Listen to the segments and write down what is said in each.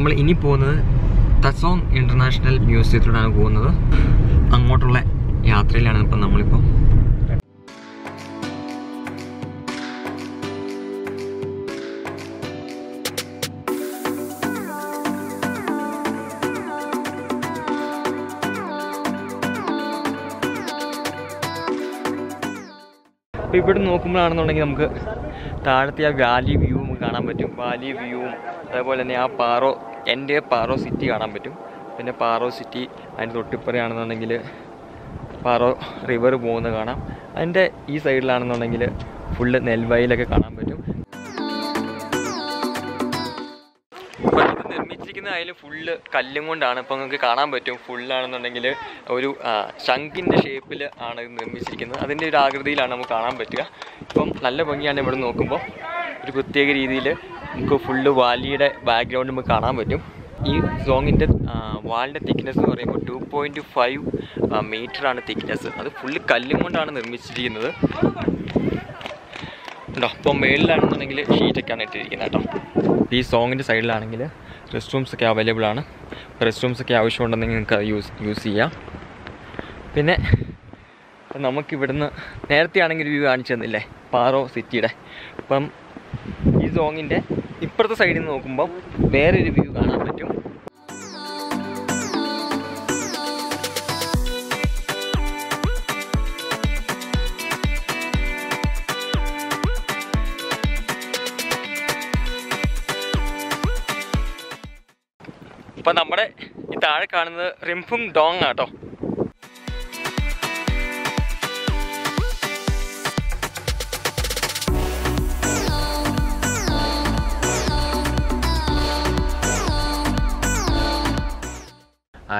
നമ്മൾ ഇനി പോകുന്നത് തസോങ് ഇന്റർനാഷണൽ മ്യൂസിയത്തിലൂടെയാണ് പോകുന്നത്. അങ്ങോട്ടുള്ള യാത്രയിലാണ് ഇപ്പം നമ്മളിപ്പോൾ അപ്പോൾ ഇവിടെ നോക്കുമ്പോഴാണെന്നുണ്ടെങ്കിൽ നമുക്ക് താഴത്തെ ആ വാലി വ്യൂ കാണാൻ പറ്റും. വാലി വ്യൂവും അതേപോലെ തന്നെ ആ പാറോ എന്റെ പാറോ സിറ്റി കാണാൻ പറ്റും. പിന്നെ പാറോ സിറ്റി അതിന്റെ തൊട്ടിപ്പുറയാണെന്നുണ്ടെങ്കിൽ പാറോ റിവർ പോകുന്നത് കാണാം. അതിന്റെ ഈ സൈഡിലാണെന്നുണ്ടെങ്കിൽ ഫുള്ള് നെൽവയലൊക്കെ കാണാൻ പറ്റും. നിർമ്മിച്ചിരിക്കുന്ന അതിൽ ഫുള്ള് കല്ലും കൊണ്ടാണ്. ഇപ്പോൾ നിങ്ങൾക്ക് കാണാൻ പറ്റും. ഫുള്ളാണെന്നുണ്ടെങ്കിൽ ഒരു ശംഖിന്റെ ഷേപ്പിൽ ആണ് നിർമ്മിച്ചിരിക്കുന്നത്. അതിന്റെ ഒരു ആകൃതിയിലാണ് നമുക്ക് കാണാൻ പറ്റുക. ഇപ്പം നല്ല ഭംഗിയാണ് ഇവിടെ നോക്കുമ്പോൾ. ഒരു പ്രത്യേക രീതിയിൽ നമുക്ക് ഫുള്ള് വാലിയുടെ ബാക്ക്ഗ്രൗണ്ട് നമുക്ക് കാണാൻ പറ്റും. ഈ സോങ്ങിന്റെ വാളിന്റെ തിക്നെസ് എന്ന് പറയുമ്പോൾ ടു പോയിന്റ് ഫൈവ് മീറ്ററാണ് തിക്നെസ് അത് ഫുള്ള് കല്ലും കൊണ്ടാണ് നിർമ്മിച്ചിരിക്കുന്നത്. കേട്ടോ അപ്പോൾ മേളിലാണെന്നുണ്ടെങ്കിൽ ഷീറ്റൊക്കെയാണ് ഇട്ടിരിക്കുന്നത് കേട്ടോ. ഈ സോങ്ങിന്റെ സൈഡിലാണെങ്കിൽ റെസ്റ്റ് റൂംസ് ഒക്കെ അവൈലബിൾ ആണ്. റെസ്റ്റ് റൂംസ് ഒക്കെ ആവശ്യമുണ്ടെങ്കിൽ നിങ്ങൾക്ക് അത് യൂസ് യൂസ് ചെയ്യാം. പിന്നെ നമുക്കിവിടുന്ന് നേരത്തെ ആണെങ്കിൽ വ്യൂ കാണിച്ചു തന്നില്ലേ? പാറോ സിറ്റിയുടെ അപ്പം ഈ ഇപ്പുറത്തെ സൈഡിൽ നിന്ന് നോക്കുമ്പോൾ വേറൊരു വ്യൂ കാണാൻ പറ്റും. ഇപ്പം നമ്മുടെ ഈ താഴെ കാണുന്നത് റിംഫും ഡോങ് ആട്ടോ.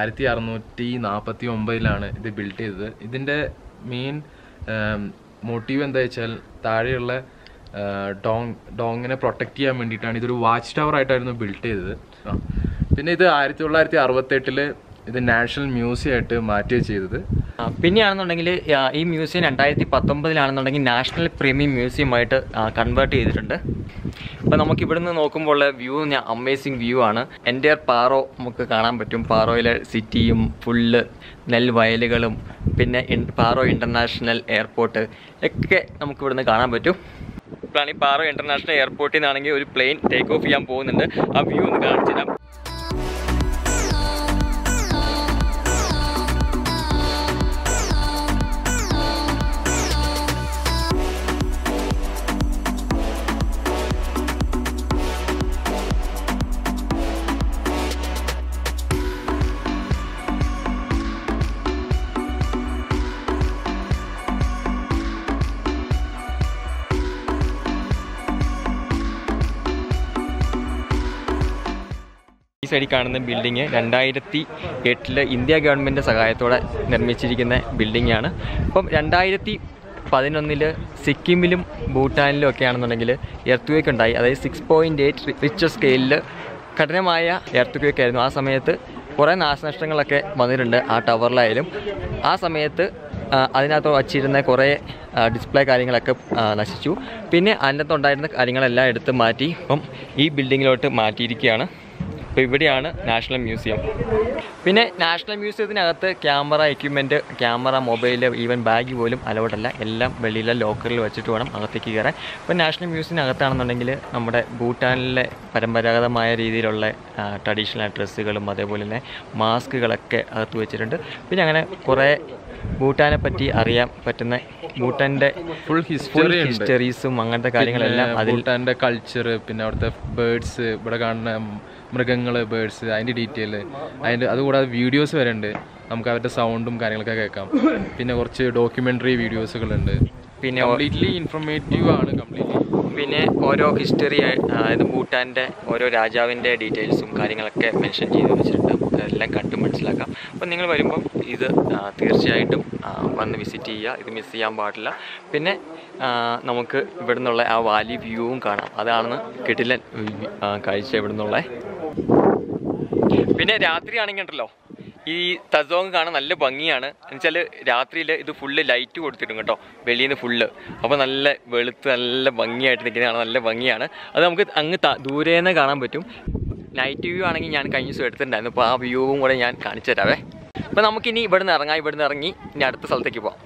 ആയിരത്തി അറുന്നൂറ്റി നാൽപ്പത്തി ഒമ്പതിലാണ് ഇത് ബിൽഡ് ചെയ്തത്. ഇതിന്റെ മെയിൻ മോട്ടീവ് എന്താ വെച്ചാൽ താഴെയുള്ള ഡോങ് ഡോങ്ങിനെ പ്രൊട്ടക്റ്റ് ചെയ്യാൻ വേണ്ടിയിട്ടാണ് ഇതൊരു വാച്ച് ടവർ ആയിട്ടായിരുന്നു ബിൽഡ് ചെയ്തത്. പിന്നെ ഇത് ആയിരത്തി തൊള്ളായിരത്തി അറുപത്തെട്ടിൽ ഇത് നാഷണൽ മ്യൂസിയം ആയിട്ട് മാറ്റുക ചെയ്തത്. പിന്നെയാണെന്നുണ്ടെങ്കിൽ ഈ മ്യൂസിയം രണ്ടായിരത്തി പത്തൊമ്പതിലാണെന്നുണ്ടെങ്കിൽ നാഷണൽ പ്രീമിയം മ്യൂസിയമായിട്ട് കൺവേർട്ട് ചെയ്തിട്ടുണ്ട്. അപ്പോൾ നമുക്ക് ഇവിടുന്ന് നോക്കുമ്പോൾ ഉള്ള വ്യൂ അമേസിങ് വ്യൂ ആണ്. എന്റെ പാറോ നമുക്ക് കാണാൻ പറ്റും. പാറോയിലെ സിറ്റിയും ഫുള്ള് നെൽവയലുകളും പിന്നെ പാറോ ഇന്റർനാഷണൽ എയർപോർട്ട് ഒക്കെ നമുക്ക് ഇവിടുന്ന് കാണാൻ പറ്റും. ഇപ്പോഴാണ് ഈ പാറോ ഇന്റർനാഷണൽ എയർപോർട്ടിൽ നിന്നാണെങ്കിൽ ഒരു പ്ലെയിൻ ടേക്ക് ഓഫ് ചെയ്യാൻ പോകുന്നുണ്ട്. ആ വ്യൂ ഒന്ന് കാണിച്ചു തരാം. സൈഡിൽ കാണുന്ന ബിൽഡിങ് രണ്ടായിരത്തി എട്ടിൽ ഇന്ത്യ ഗവൺമെന്റ് സഹായത്തോടെ നിർമ്മിച്ചിരിക്കുന്ന ബിൽഡിംഗ് ആണ് അപ്പം രണ്ടായിരത്തി പതിനൊന്നിൽ സിക്കിമിലും ഭൂട്ടാനിലും ഒക്കെ ആണെന്നുണ്ടെങ്കിൽ എർത്ത് വേക്ക് ഉണ്ടായി. അതായത് സിക്സ് പോയിന്റ് എയ്റ്റ് റിച്ചർ സ്കെയിലിൽ കഠിനമായ എർത്ത് ആയിരുന്നു. ആ സമയത്ത് കുറേ നാശനഷ്ടങ്ങളൊക്കെ വന്നിട്ടുണ്ട് ആ ടവറിലായാലും. ആ സമയത്ത് അതിനകത്ത് വച്ചിരുന്ന കുറേ ഡിസ്പ്ലേ കാര്യങ്ങളൊക്കെ നശിച്ചു. പിന്നെ അതിനകത്തുണ്ടായിരുന്ന കാര്യങ്ങളെല്ലാം എടുത്ത് മാറ്റി. ഇപ്പം ഈ ബിൽഡിങ്ങിലോട്ട് മാറ്റിയിരിക്കുകയാണ്. അപ്പോൾ ഇവിടെയാണ് നാഷണൽ മ്യൂസിയം. പിന്നെ national മ്യൂസിയത്തിനകത്ത് camera equipment camera mobile even bag പോലും അലൗഡല്ല. എല്ലാം വെളിയിലെ ലോക്കറിൽ വെച്ചിട്ട് വേണം അകത്തേക്ക് കയറാൻ. ഇപ്പോൾ നാഷണൽ മ്യൂസിയത്തിനകത്താണെന്നുണ്ടെങ്കിൽ നമ്മുടെ ഭൂട്ടാനിലെ പരമ്പരാഗതമായ രീതിയിലുള്ള ട്രഡീഷണൽ ഡ്രസ്സുകളും അതേപോലെ തന്നെ മാസ്കുകളൊക്കെ അകത്ത് വെച്ചിട്ടുണ്ട്. പിന്നെ അങ്ങനെ കുറേ ഭൂട്ടാനെ പറ്റി അറിയാൻ പറ്റുന്ന ഭൂട്ടാന്റെ ഫുൾ ഹിസ്റ്ററി ഉണ്ട്. ഹിസ്റ്ററീസും അങ്ങനത്തെ കാര്യങ്ങളെല്ലാം അതിൽ ഭൂട്ടാന്റെ കൾച്ചർ പിന്നെ അവിടുത്തെ ബേർഡ്സ് ഇവിടെ കാണുന്ന മൃഗങ്ങൾ ബേർഡ്സ് അതിന്റെ ഡീറ്റെയിൽ അതിന്റെ അതുകൂടാതെ വീഡിയോസ് വരെ ഉണ്ട്. നമുക്ക് അവരുടെ സൗണ്ടും കാര്യങ്ങളൊക്കെ കേൾക്കാം. പിന്നെ കുറച്ച് ഡോക്യുമെന്ററി വീഡിയോസുകളുണ്ട് പിന്നെ കംപ്ലീറ്റ്ലി ഇൻഫർമേറ്റീവ് ആണ് കംപ്ലീറ്റ്ലി പിന്നെ ഓരോ ഹിസ്റ്ററി അതായത് ഭൂട്ടാന്റെ ഓരോ രാജാവിന്റെ ഡീറ്റെയിൽസും കാര്യങ്ങളൊക്കെ മെൻഷൻ ചെയ്ത് വെച്ചിട്ടുണ്ട്. നമുക്ക് കണ്ടു മനസ്സിലാക്കാം. അപ്പം നിങ്ങൾ വരുമ്പം ഇത് തീർച്ചയായിട്ടും വന്ന് വിസിറ്റ് ചെയ്യുക. ഇത് മിസ് ചെയ്യാൻ പാടില്ല. പിന്നെ നമുക്ക് ഇവിടെ നിന്നുള്ള ആ വാലി വ്യൂവും കാണാം. അതാണ് കിടിലൻ കാഴ്ച ഇവിടെ നിന്നുള്ള പിന്നെ രാത്രി ആണെങ്കിൽ ഉണ്ടല്ലോ ഈ തസോങ് കാണാൻ നല്ല ഭംഗിയാണ്. എന്നുവെച്ചാൽ രാത്രിയിൽ ഇത് ഫുള്ള് ലൈറ്റ് കൊടുത്തിടും കേട്ടോ. വെളിയിൽ നിന്ന് ഫുള്ള് അപ്പോൾ നല്ല വെളുത്ത് നല്ല ഭംഗിയായിട്ട് നിൽക്കുന്നതാണ് നല്ല ഭംഗിയാണ്. അത് നമുക്ക് അങ്ങ് ദൂരേന്ന് കാണാൻ പറ്റും. നൈറ്റ് വ്യൂ ആണെങ്കിൽ ഞാൻ കഴിഞ്ഞ ദിവസം എടുത്തിട്ടുണ്ടായിരുന്നു. അപ്പോൾ ആ വ്യൂവും കൂടെ ഞാൻ കാണിച്ചു തരാവേ അപ്പോൾ നമുക്കിനി ഇവിടുന്ന് ഇറങ്ങാം. ഇവിടുന്ന് ഇറങ്ങി ഇനി അടുത്ത സ്ഥലത്തേക്ക് പോകാം